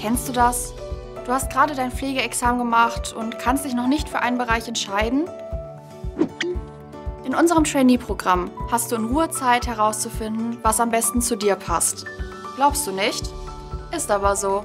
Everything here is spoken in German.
Kennst du das? Du hast gerade dein Pflegeexamen gemacht und kannst dich noch nicht für einen Bereich entscheiden? In unserem Trainee-Programm hast du in Ruhe Zeit herauszufinden, was am besten zu dir passt. Glaubst du nicht? Ist aber so.